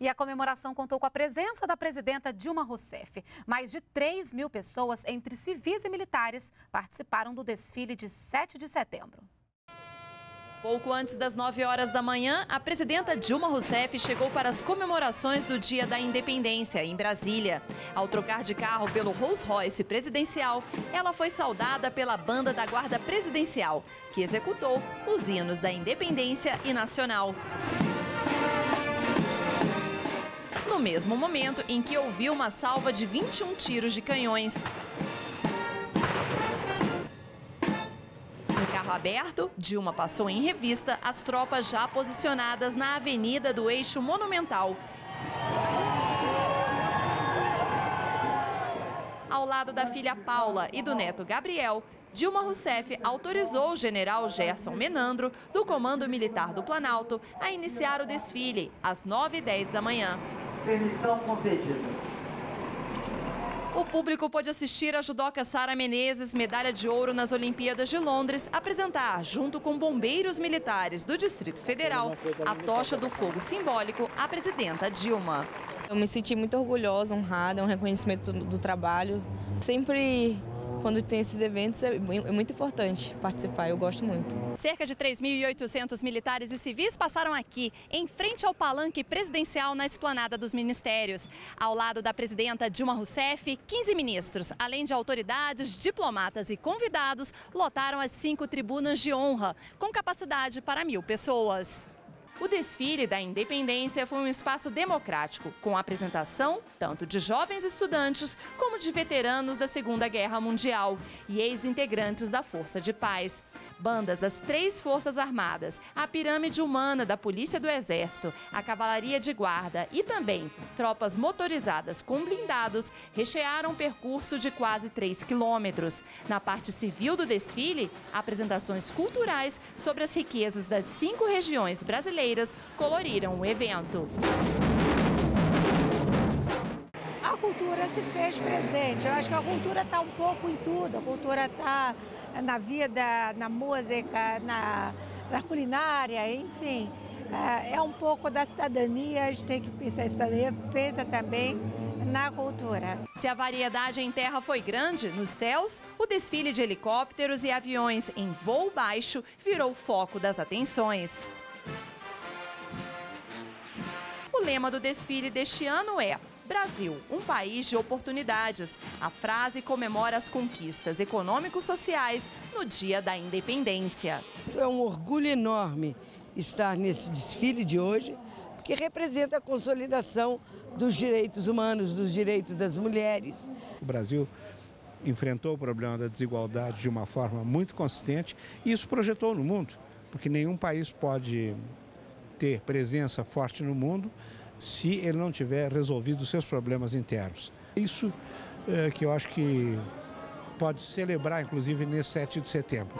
E a comemoração contou com a presença da presidenta Dilma Rousseff. Mais de 3 mil pessoas, entre civis e militares, participaram do desfile de 7 de setembro. Pouco antes das 9 horas da manhã, a presidenta Dilma Rousseff chegou para as comemorações do Dia da Independência, em Brasília. Ao trocar de carro pelo Rolls Royce presidencial, ela foi saudada pela banda da Guarda Presidencial, que executou os hinos da Independência e Nacional no mesmo momento em que ouviu uma salva de 21 tiros de canhões. No carro aberto, Dilma passou em revista as tropas já posicionadas na avenida do Eixo Monumental. Ao lado da filha Paula e do neto Gabriel, Dilma Rousseff autorizou o general Gerson Menandro, do Comando Militar do Planalto, a iniciar o desfile às 9h10 da manhã. Permissão concedida. O público pôde assistir a judoca Sara Menezes, medalha de ouro nas Olimpíadas de Londres, apresentar, junto com bombeiros militares do Distrito Federal, a tocha do fogo simbólico à presidenta Dilma. Eu me senti muito orgulhosa, honrada, é um reconhecimento do trabalho. Sempre quando tem esses eventos é, é muito importante participar, eu gosto muito. Cerca de 3.800 militares e civis passaram aqui, em frente ao palanque presidencial na esplanada dos ministérios. Ao lado da presidenta Dilma Rousseff, 15 ministros, além de autoridades, diplomatas e convidados, lotaram as cinco tribunas de honra, com capacidade para mil pessoas. O desfile da independência foi um espaço democrático, com apresentação tanto de jovens estudantes como de veteranos da Segunda Guerra Mundial e ex-integrantes da Força de Paz bandas das três Forças Armadas, a pirâmide humana da Polícia do Exército, a Cavalaria de Guarda e também tropas motorizadas com blindados rechearam um percurso de quase 3 quilômetros. Na parte civil do desfile, apresentações culturais sobre as riquezas das cinco regiões brasileiras coloriram o evento. Cultura se fez presente. Eu acho que a cultura está um pouco em tudo. A cultura está na vida, na música, na, na culinária, enfim. É, é um pouco da cidadania, a gente tem que pensar em cidadania, pensa também na cultura. Se a variedade em terra foi grande, nos céus, o desfile de helicópteros e aviões em voo baixo virou foco das atenções. O lema do desfile deste ano é Brasil, um país de oportunidades. A frase comemora as conquistas econômico-sociais no Dia da Independência. É um orgulho enorme estar nesse desfile de hoje, porque representa a consolidação dos direitos humanos, dos direitos das mulheres. O Brasil enfrentou o problema da desigualdade de uma forma muito consistente e isso projetou no mundo, porque nenhum país pode ter presença forte no mundo se ele não tiver resolvido seus problemas internos. Isso é, que eu acho que pode celebrar, inclusive, nesse 7 de setembro.